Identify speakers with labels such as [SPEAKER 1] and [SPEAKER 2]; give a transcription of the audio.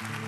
[SPEAKER 1] Bye.